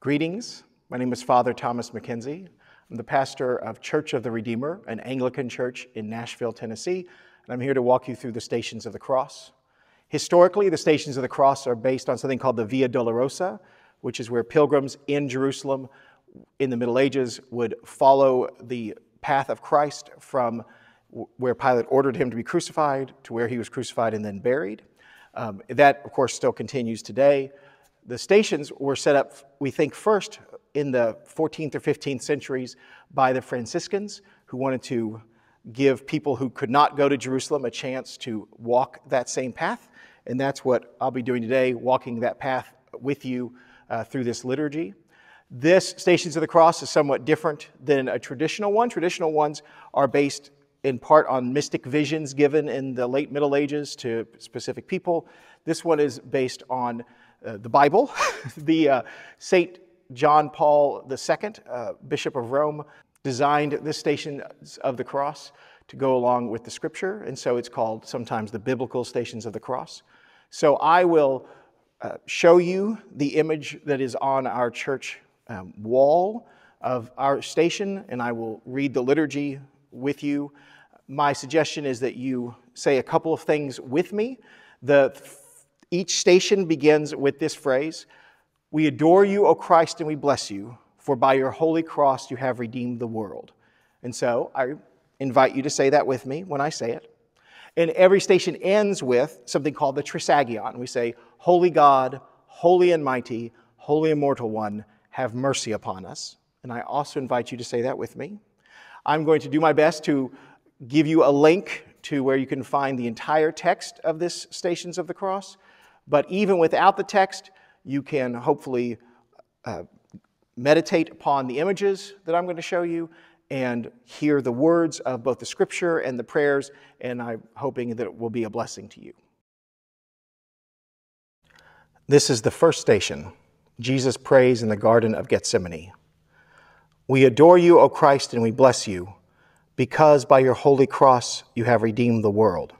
Greetings. My name is Father Thomas McKenzie. I'm the pastor of Church of the Redeemer, an Anglican church in Nashville, Tennessee, and I'm here to walk you through the Stations of the Cross. Historically, the Stations of the Cross are based on something called the Via Dolorosa, which is where pilgrims in Jerusalem in the Middle Ages would follow the path of Christ from where Pilate ordered him to be crucified to where he was crucified and then buried. Um, that, of course, still continues today. The stations were set up, we think, first in the 14th or 15th centuries by the Franciscans who wanted to give people who could not go to Jerusalem a chance to walk that same path. And that's what I'll be doing today, walking that path with you uh, through this liturgy. This Stations of the Cross is somewhat different than a traditional one. Traditional ones are based in part on mystic visions given in the late Middle Ages to specific people. This one is based on uh, the Bible. the uh, Saint John Paul II, uh, Bishop of Rome, designed this station of the cross to go along with the scripture, and so it's called sometimes the biblical stations of the cross. So I will uh, show you the image that is on our church um, wall of our station, and I will read the liturgy with you. My suggestion is that you say a couple of things with me. The each station begins with this phrase We adore you, O Christ, and we bless you, for by your holy cross you have redeemed the world. And so I invite you to say that with me when I say it. And every station ends with something called the Trisagion. We say, Holy God, holy and mighty, holy immortal one, have mercy upon us. And I also invite you to say that with me. I'm going to do my best to give you a link to where you can find the entire text of this Stations of the Cross. But even without the text, you can hopefully uh, meditate upon the images that I'm going to show you and hear the words of both the scripture and the prayers, and I'm hoping that it will be a blessing to you. This is the first station. Jesus prays in the Garden of Gethsemane. We adore you, O Christ, and we bless you, because by your holy cross you have redeemed the world.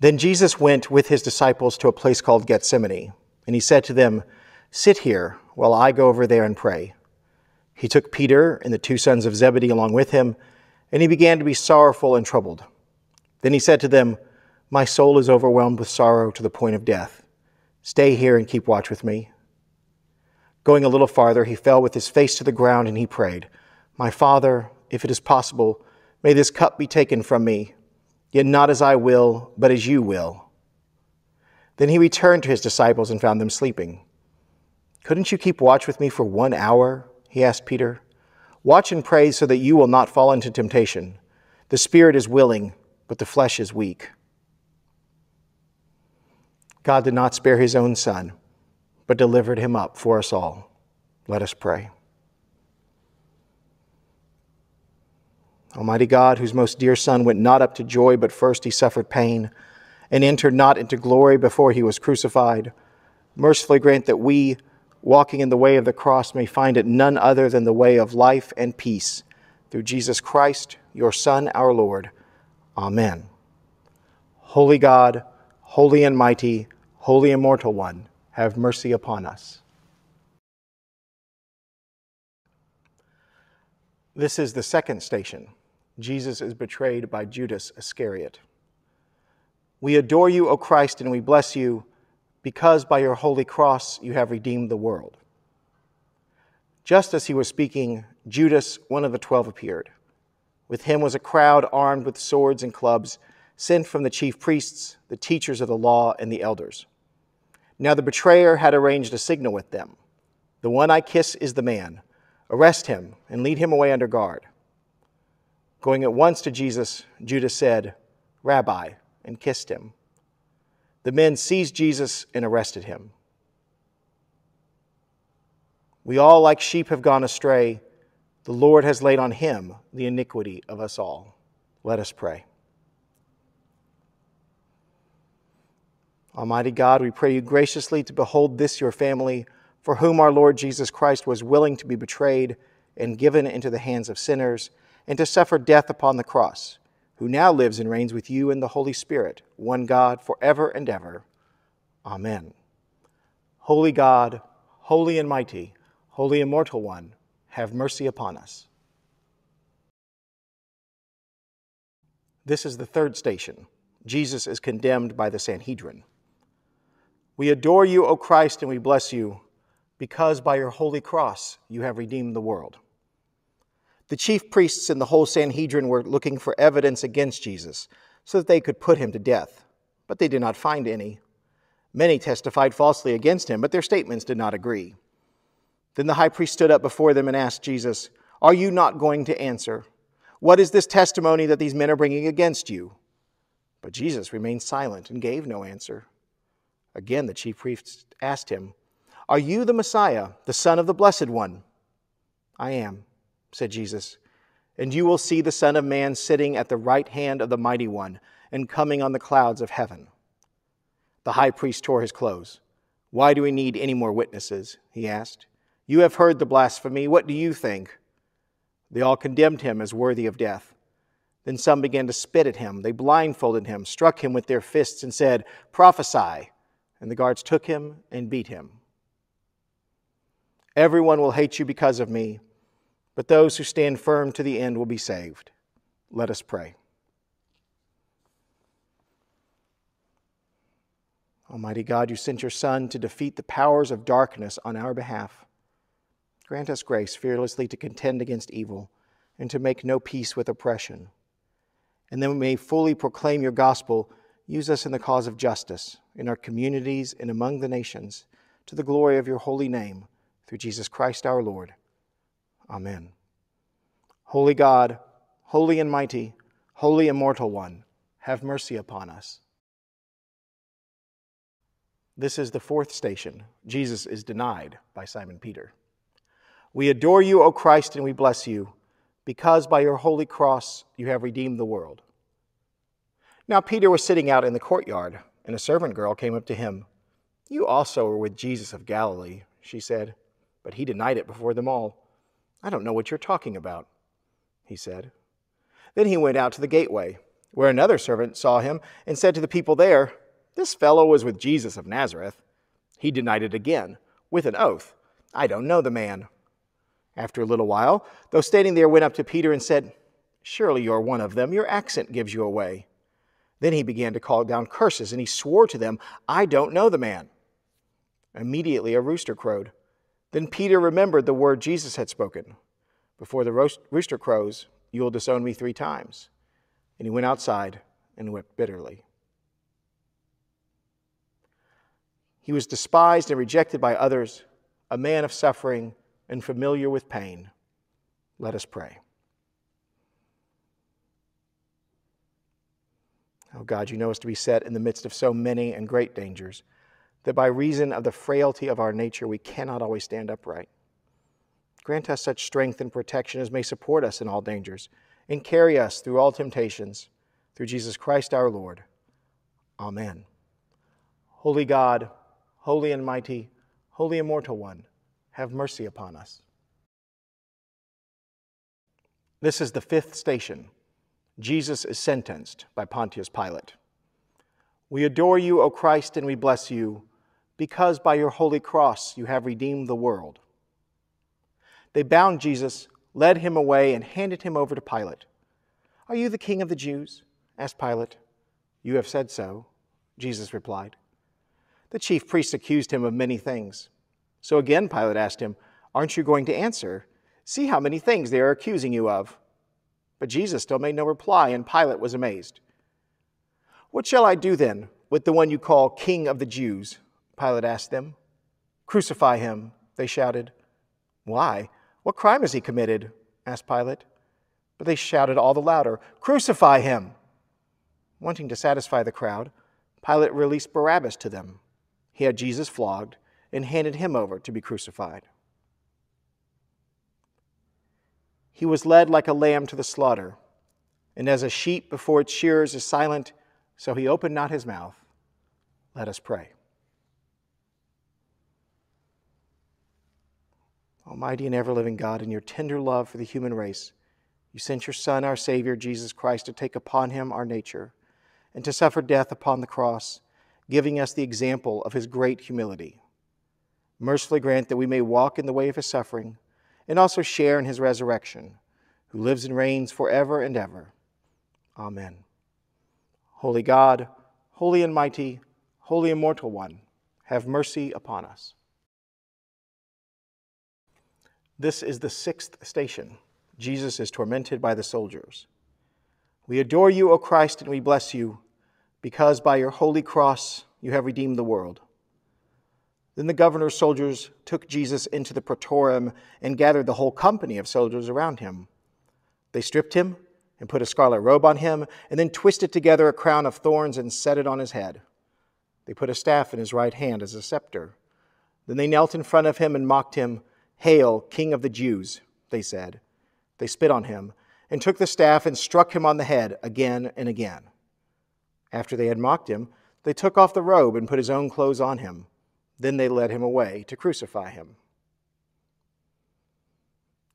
Then Jesus went with his disciples to a place called Gethsemane, and he said to them, Sit here while I go over there and pray. He took Peter and the two sons of Zebedee along with him, and he began to be sorrowful and troubled. Then he said to them, My soul is overwhelmed with sorrow to the point of death. Stay here and keep watch with me. Going a little farther, he fell with his face to the ground and he prayed, My Father, if it is possible, may this cup be taken from me. Yet not as I will, but as you will. Then he returned to his disciples and found them sleeping. Couldn't you keep watch with me for one hour? He asked Peter. Watch and pray so that you will not fall into temptation. The spirit is willing, but the flesh is weak. God did not spare his own son, but delivered him up for us all. Let us pray. Almighty God, whose most dear Son went not up to joy, but first he suffered pain, and entered not into glory before he was crucified, mercifully grant that we, walking in the way of the cross, may find it none other than the way of life and peace. Through Jesus Christ, your Son, our Lord. Amen. Holy God, holy and mighty, holy immortal one, have mercy upon us. This is the second station. Jesus is betrayed by Judas Iscariot. We adore you, O Christ, and we bless you because by your holy cross you have redeemed the world. Just as he was speaking, Judas, one of the twelve, appeared. With him was a crowd armed with swords and clubs, sent from the chief priests, the teachers of the law, and the elders. Now the betrayer had arranged a signal with them The one I kiss is the man. Arrest him and lead him away under guard. Going at once to Jesus, Judas said, Rabbi, and kissed him. The men seized Jesus and arrested him. We all, like sheep, have gone astray. The Lord has laid on him the iniquity of us all. Let us pray. Almighty God, we pray you graciously to behold this your family, for whom our Lord Jesus Christ was willing to be betrayed and given into the hands of sinners and to suffer death upon the cross, who now lives and reigns with you in the Holy Spirit, one God, forever and ever. Amen. Holy God, holy and mighty, holy immortal one, have mercy upon us. This is the third station. Jesus is condemned by the Sanhedrin. We adore you, O Christ, and we bless you, because by your holy cross you have redeemed the world. The chief priests and the whole Sanhedrin were looking for evidence against Jesus so that they could put him to death, but they did not find any. Many testified falsely against him, but their statements did not agree. Then the high priest stood up before them and asked Jesus, Are you not going to answer? What is this testimony that these men are bringing against you? But Jesus remained silent and gave no answer. Again, the chief priests asked him, Are you the Messiah, the Son of the Blessed One? I am, said Jesus. And you will see the Son of Man sitting at the right hand of the Mighty One and coming on the clouds of heaven. The high priest tore his clothes. Why do we need any more witnesses? He asked. You have heard the blasphemy. What do you think? They all condemned him as worthy of death. Then some began to spit at him. They blindfolded him, struck him with their fists, and said, Prophesy. And the guards took him and beat him. Everyone will hate you because of me, but those who stand firm to the end will be saved. Let us pray. Almighty God, you sent your Son to defeat the powers of darkness on our behalf. Grant us grace fearlessly to contend against evil and to make no peace with oppression. And then we may fully proclaim your gospel. Use us in the cause of justice, in our communities and among the nations, to the glory of your holy name, through Jesus Christ our Lord. Amen. Holy God, holy and mighty, holy immortal one, have mercy upon us. This is the fourth station. Jesus is denied by Simon Peter. We adore you, O Christ, and we bless you, because by your holy cross you have redeemed the world. Now Peter was sitting out in the courtyard, and a servant girl came up to him. You also were with Jesus of Galilee, she said, but he denied it before them all. I don't know what you're talking about, he said. Then he went out to the gateway, where another servant saw him and said to the people there, This fellow was with Jesus of Nazareth. He denied it again, with an oath, I don't know the man. After a little while, those standing there went up to Peter and said, Surely you're one of them. Your accent gives you away. Then he began to call down curses, and he swore to them, I don't know the man. Immediately a rooster crowed. Then Peter remembered the word Jesus had spoken Before the rooster crows, you will disown me three times. And he went outside and wept bitterly. He was despised and rejected by others, a man of suffering and familiar with pain. Let us pray. Oh God, you know us to be set in the midst of so many and great dangers that by reason of the frailty of our nature we cannot always stand upright. Grant us such strength and protection as may support us in all dangers and carry us through all temptations through Jesus Christ our Lord. Amen. Holy God, holy and mighty, holy immortal one, have mercy upon us. This is the fifth station. Jesus is sentenced by Pontius Pilate. We adore you, O Christ, and we bless you, because by your holy cross you have redeemed the world. They bound Jesus, led him away, and handed him over to Pilate. Are you the king of the Jews? asked Pilate. You have said so, Jesus replied. The chief priests accused him of many things. So again, Pilate asked him, Aren't you going to answer? See how many things they are accusing you of. But Jesus still made no reply, and Pilate was amazed. What shall I do then with the one you call King of the Jews? Pilate asked them. Crucify him, they shouted. Why? What crime has he committed? asked Pilate. But they shouted all the louder, Crucify him! Wanting to satisfy the crowd, Pilate released Barabbas to them. He had Jesus flogged and handed him over to be crucified. He was led like a lamb to the slaughter, and as a sheep before its shearers is silent, so he opened not his mouth. Let us pray. Almighty and ever living God, in your tender love for the human race, you sent your Son, our Savior, Jesus Christ, to take upon him our nature and to suffer death upon the cross, giving us the example of his great humility. mercifully grant that we may walk in the way of his suffering and also share in his resurrection, who lives and reigns forever and ever. Amen. Holy God, holy and mighty, holy immortal one, have mercy upon us. This is the sixth station. Jesus is tormented by the soldiers. We adore you, O Christ, and we bless you, because by your holy cross you have redeemed the world. Then the governor's soldiers took Jesus into the praetorium and gathered the whole company of soldiers around him. They stripped him and put a scarlet robe on him, and then twisted together a crown of thorns and set it on his head. They put a staff in his right hand as a scepter. Then they knelt in front of him and mocked him. Hail, King of the Jews, they said. They spit on him and took the staff and struck him on the head again and again. After they had mocked him, they took off the robe and put his own clothes on him. Then they led him away to crucify him.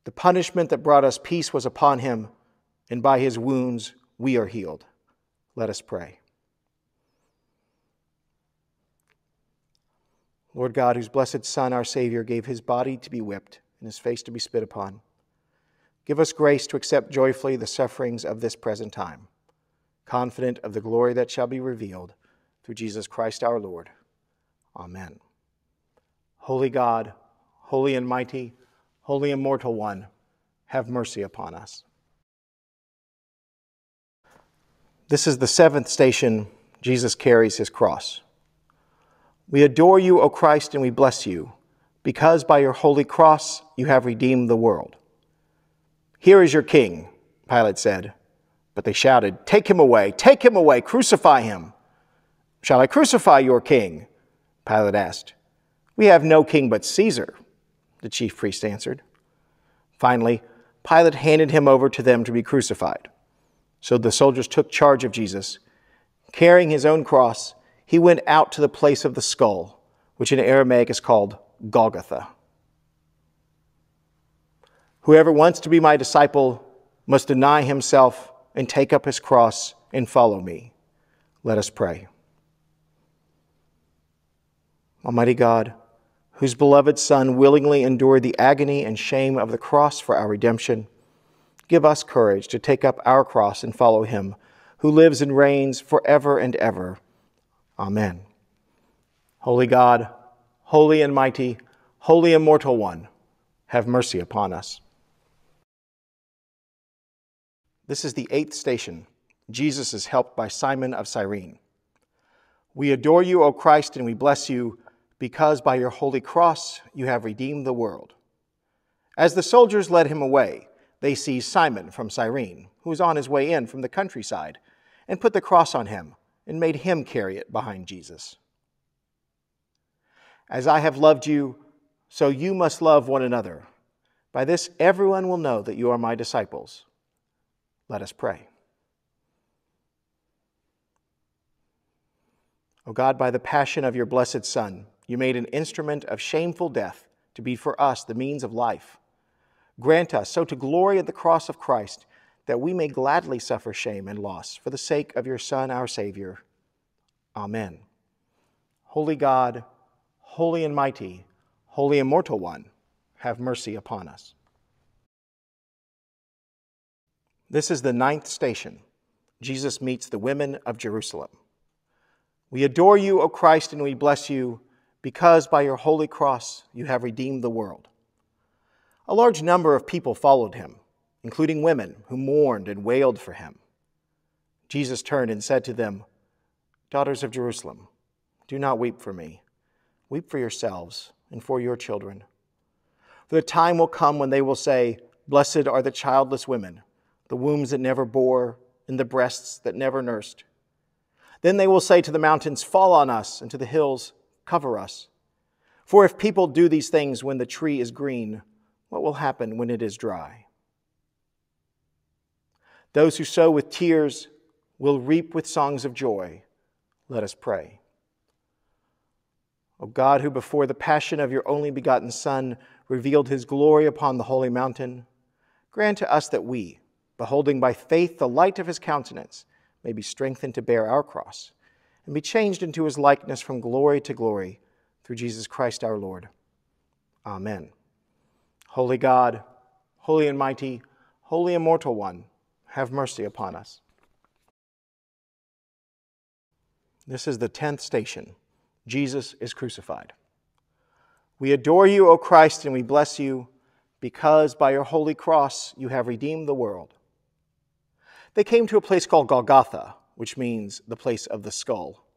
The punishment that brought us peace was upon him, and by his wounds we are healed. Let us pray. Lord God, whose blessed Son, our Savior, gave his body to be whipped and his face to be spit upon, give us grace to accept joyfully the sufferings of this present time, confident of the glory that shall be revealed through Jesus Christ our Lord. Amen. Holy God, holy and mighty, holy immortal one, have mercy upon us. This is the seventh station Jesus carries his cross. We adore you, O Christ, and we bless you, because by your holy cross you have redeemed the world. Here is your king, Pilate said. But they shouted, Take him away, take him away, crucify him. Shall I crucify your king? Pilate asked. We have no king but Caesar, the chief priest answered. Finally, Pilate handed him over to them to be crucified. So the soldiers took charge of Jesus. Carrying his own cross, he went out to the place of the skull, which in Aramaic is called Golgotha. Whoever wants to be my disciple must deny himself and take up his cross and follow me. Let us pray. Almighty God, whose beloved Son willingly endured the agony and shame of the cross for our redemption, give us courage to take up our cross and follow him, who lives and reigns forever and ever. Amen. Holy God, holy and mighty, holy immortal one, have mercy upon us. This is the eighth station. Jesus is helped by Simon of Cyrene. We adore you, O Christ, and we bless you because by your holy cross you have redeemed the world. As the soldiers led him away, they seized Simon from Cyrene, who was on his way in from the countryside, and put the cross on him and made him carry it behind Jesus. As I have loved you, so you must love one another. By this, everyone will know that you are my disciples. Let us pray. O God, by the passion of your blessed Son, you made an instrument of shameful death to be for us the means of life. Grant us so to glory at the cross of Christ that we may gladly suffer shame and loss for the sake of your Son, our Savior. Amen. Holy God, holy and mighty, holy immortal one, have mercy upon us. This is the ninth station. Jesus meets the women of Jerusalem. We adore you, O Christ, and we bless you because by your holy cross you have redeemed the world. A large number of people followed him, including women who mourned and wailed for him. Jesus turned and said to them, Daughters of Jerusalem, do not weep for me. Weep for yourselves and for your children. For the time will come when they will say, Blessed are the childless women, the wombs that never bore, and the breasts that never nursed. Then they will say to the mountains, Fall on us, and to the hills, cover us. For if people do these things when the tree is green, what will happen when it is dry? Those who sow with tears will reap with songs of joy. Let us pray. O God, who before the passion of your only begotten Son revealed his glory upon the holy mountain, grant to us that we, beholding by faith the light of his countenance, may be strengthened to bear our cross and be changed into his likeness from glory to glory through Jesus Christ our Lord. Amen. Holy God, holy and mighty, holy immortal one, have mercy upon us. This is the tenth station. Jesus is crucified. We adore you, O Christ, and we bless you because by your holy cross you have redeemed the world. They came to a place called Golgotha, which means the place of the skull.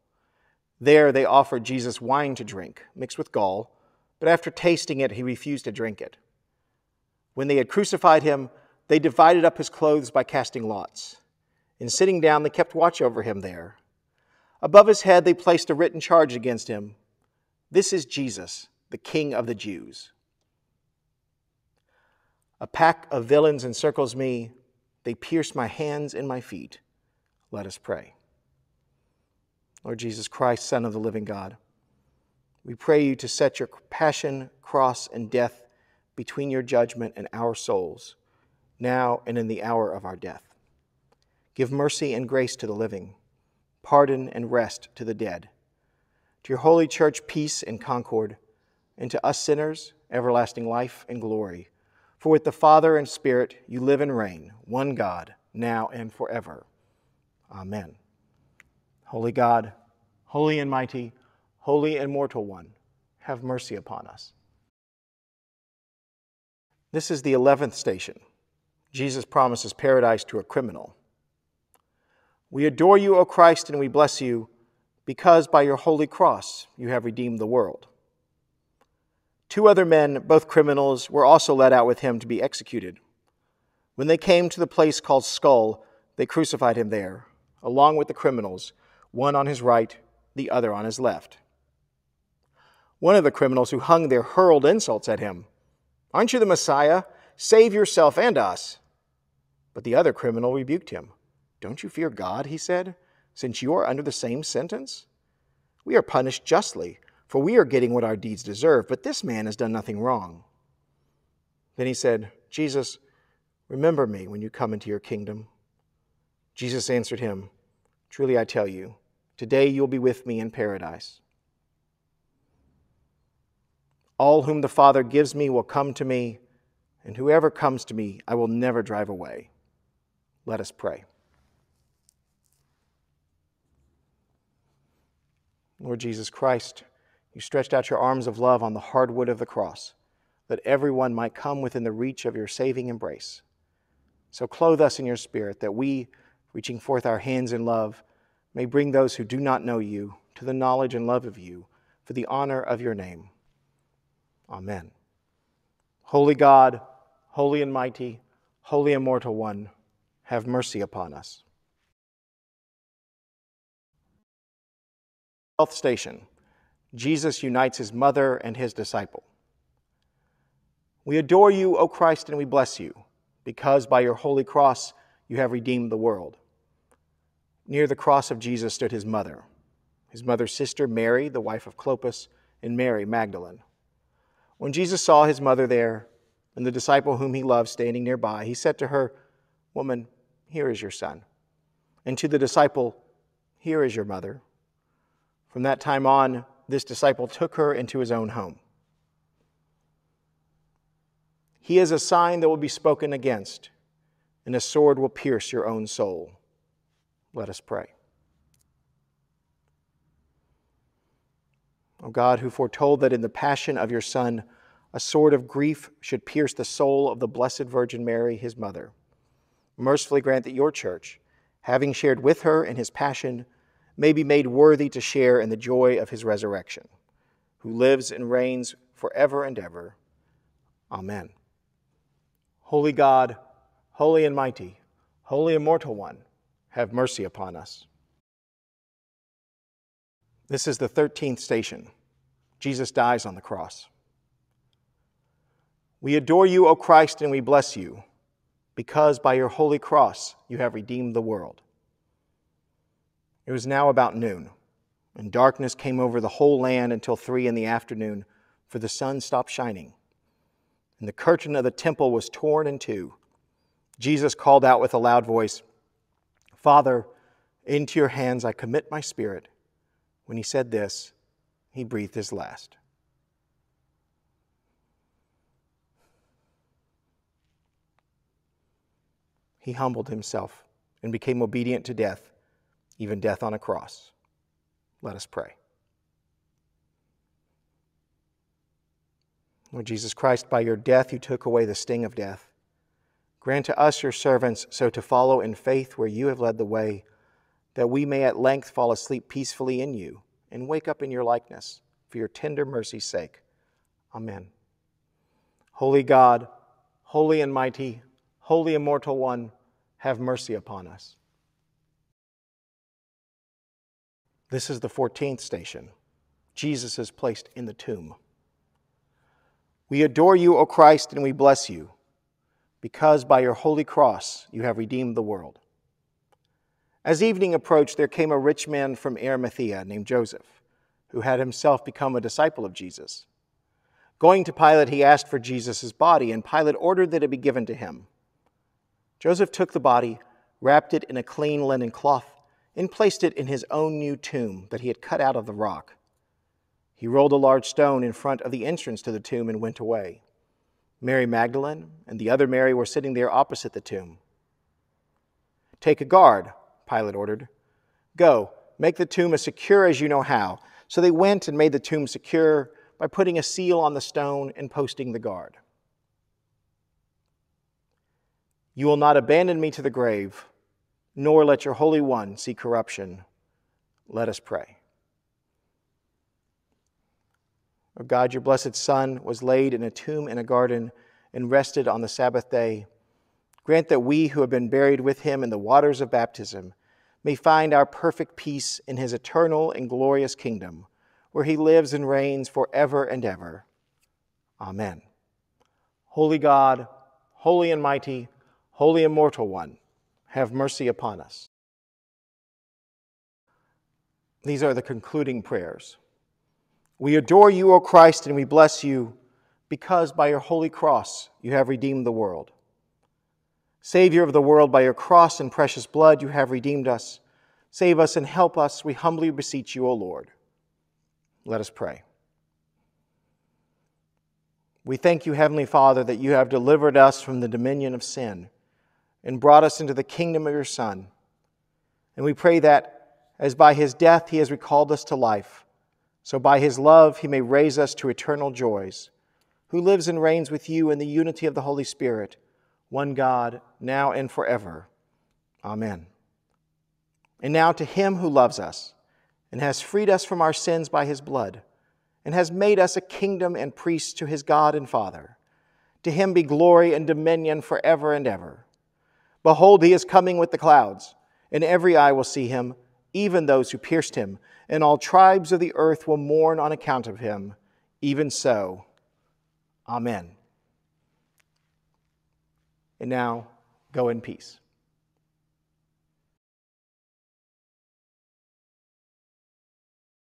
There they offered Jesus wine to drink, mixed with gall, but after tasting it, he refused to drink it. When they had crucified him, they divided up his clothes by casting lots. And sitting down, they kept watch over him there. Above his head, they placed a written charge against him This is Jesus, the King of the Jews. A pack of villains encircles me. They pierce my hands and my feet. Let us pray. Lord Jesus Christ, Son of the living God, we pray you to set your passion, cross, and death between your judgment and our souls, now and in the hour of our death. Give mercy and grace to the living, pardon and rest to the dead. To your holy church, peace and concord, and to us sinners, everlasting life and glory. For with the Father and Spirit you live and reign, one God, now and forever. Amen. Holy God, holy and mighty, holy and mortal one, have mercy upon us. This is the 11th station. Jesus promises paradise to a criminal. We adore you, O Christ, and we bless you because by your holy cross you have redeemed the world. Two other men, both criminals, were also led out with him to be executed. When they came to the place called Skull, they crucified him there, along with the criminals, one on his right, the other on his left. One of the criminals who hung there hurled insults at him. Aren't you the Messiah? Save yourself and us. But the other criminal rebuked him. Don't you fear God, he said, since you are under the same sentence? We are punished justly for we are getting what our deeds deserve, but this man has done nothing wrong. Then he said, Jesus, remember me when you come into your kingdom. Jesus answered him, Truly I tell you, today you'll be with me in paradise. All whom the Father gives me will come to me, and whoever comes to me I will never drive away. Let us pray. Lord Jesus Christ, you stretched out your arms of love on the hard wood of the cross, that everyone might come within the reach of your saving embrace. So clothe us in your spirit, that we, reaching forth our hands in love, may bring those who do not know you to the knowledge and love of you for the honor of your name. Amen. Holy God, holy and mighty, holy immortal one, have mercy upon us. Health Station. Jesus unites his mother and his disciple. We adore you, O Christ, and we bless you, because by your holy cross you have redeemed the world. Near the cross of Jesus stood his mother, his mother's sister Mary, the wife of Clopas, and Mary Magdalene. When Jesus saw his mother there and the disciple whom he loved standing nearby, he said to her, Woman, here is your son. And to the disciple, Here is your mother. From that time on, this disciple took her into his own home. He is a sign that will be spoken against, and a sword will pierce your own soul. Let us pray. O God, who foretold that in the passion of your Son, a sword of grief should pierce the soul of the Blessed Virgin Mary, his mother, mercifully grant that your church, having shared with her in his passion, may be made worthy to share in the joy of his resurrection, who lives and reigns forever and ever. Amen. Holy God, holy and mighty, holy immortal one, have mercy upon us. This is the 13th station. Jesus dies on the cross. We adore you, O Christ, and we bless you, because by your holy cross you have redeemed the world. It was now about noon, and darkness came over the whole land until three in the afternoon, for the sun stopped shining. And the curtain of the temple was torn in two. Jesus called out with a loud voice, Father, into your hands I commit my spirit. When he said this, he breathed his last. He humbled himself and became obedient to death, even death on a cross. Let us pray. Lord Jesus Christ, by your death you took away the sting of death. Grant to us, your servants, so to follow in faith where you have led the way, that we may at length fall asleep peacefully in you and wake up in your likeness, for your tender mercy's sake. Amen. Holy God, holy and mighty, holy immortal one, have mercy upon us. This is the 14th station. Jesus is placed in the tomb. We adore you, O Christ, and we bless you, because by your holy cross you have redeemed the world. As evening approached, there came a rich man from Arimathea named Joseph, who had himself become a disciple of Jesus. Going to Pilate, he asked for Jesus' body, and Pilate ordered that it be given to him. Joseph took the body, wrapped it in a clean linen cloth, and placed it in his own new tomb that he had cut out of the rock. He rolled a large stone in front of the entrance to the tomb and went away. Mary Magdalene and the other Mary were sitting there opposite the tomb. Take a guard, Pilate ordered. Go, make the tomb as secure as you know how. So they went and made the tomb secure by putting a seal on the stone and posting the guard. You will not abandon me to the grave, nor let your Holy One see corruption. Let us pray. O God, your blessed Son was laid in a tomb in a garden and rested on the Sabbath day. Grant that we who have been buried with him in the waters of baptism may find our perfect peace in his eternal and glorious kingdom, where he lives and reigns forever and ever. Amen. Holy God, holy and mighty, holy immortal one, have mercy upon us. These are the concluding prayers. We adore you, O Christ, and we bless you because by your holy cross you have redeemed the world. Savior of the world, by your cross and precious blood you have redeemed us. Save us and help us, we humbly beseech you, O Lord. Let us pray. We thank you, Heavenly Father, that you have delivered us from the dominion of sin and brought us into the kingdom of your Son. And we pray that, as by his death he has recalled us to life, so by his love he may raise us to eternal joys, who lives and reigns with you in the unity of the Holy Spirit, one God, now and forever. Amen. And now to him who loves us and has freed us from our sins by his blood, and has made us a kingdom and priests to his God and Father. To him be glory and dominion forever and ever. Behold, he is coming with the clouds, and every eye will see him, even those who pierced him and all tribes of the earth will mourn on account of him. Even so, Amen. And now, go in peace.